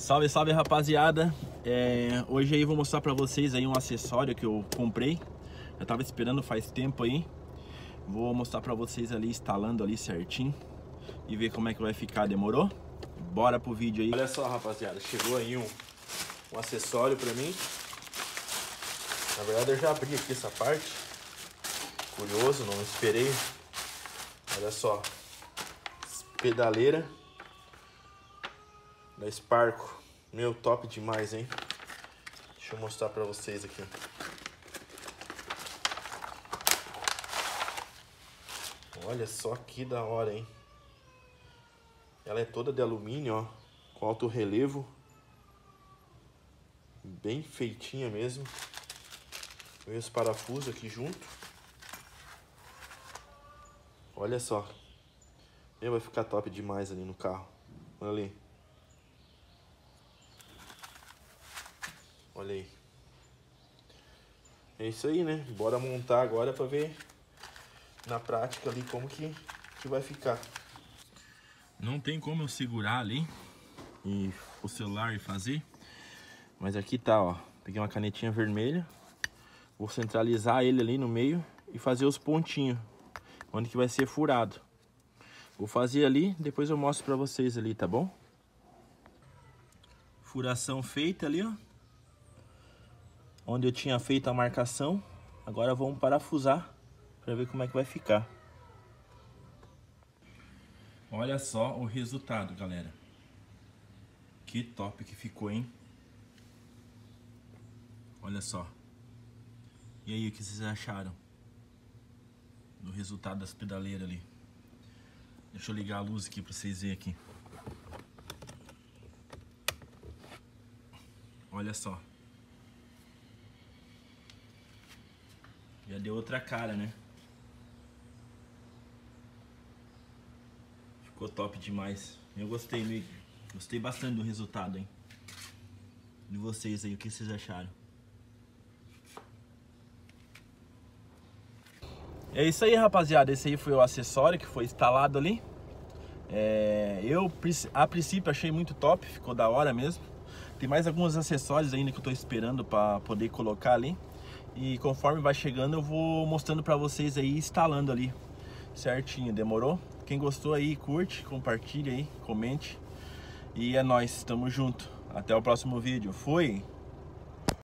Salve, salve rapaziada! É, hoje aí vou mostrar pra vocês aí um acessório que eu comprei. Eu tava esperando faz tempo aí. Vou mostrar pra vocês ali instalando ali certinho e ver como é que vai ficar, demorou? Bora pro vídeo aí. Olha só rapaziada, chegou aí um, um acessório pra mim. Na verdade eu já abri aqui essa parte. Curioso, não esperei. Olha só, pedaleira da Sparco. Meu, top demais, hein? Deixa eu mostrar pra vocês aqui. Olha só que da hora, hein? Ela é toda de alumínio, ó. Com alto relevo. Bem feitinha mesmo. Veio os parafusos aqui junto. Olha só. Meu, vai ficar top demais ali no carro. Olha ali. Olha aí. É isso aí, né? Bora montar agora pra ver na prática ali como que, que vai ficar. Não tem como eu segurar ali e o celular e fazer. Mas aqui tá, ó. Peguei uma canetinha vermelha. Vou centralizar ele ali no meio e fazer os pontinhos. Onde que vai ser furado. Vou fazer ali, depois eu mostro pra vocês ali, tá bom? Furação feita ali, ó onde eu tinha feito a marcação. Agora vamos parafusar para ver como é que vai ficar. Olha só o resultado, galera. Que top que ficou, hein? Olha só. E aí, o que vocês acharam? Do resultado das pedaleiras ali. Deixa eu ligar a luz aqui para vocês verem aqui. Olha só. Já deu outra cara, né? Ficou top demais. Eu gostei, meio... gostei bastante do resultado, hein? De vocês aí, o que vocês acharam? É isso aí, rapaziada. Esse aí foi o acessório que foi instalado ali. É, eu, a princípio, achei muito top. Ficou da hora mesmo. Tem mais alguns acessórios ainda que eu tô esperando para poder colocar ali. E conforme vai chegando eu vou mostrando para vocês aí, instalando ali certinho, demorou? Quem gostou aí, curte, compartilha aí, comente. E é nóis, tamo junto. Até o próximo vídeo. Fui!